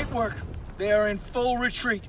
Great work. They are in full retreat.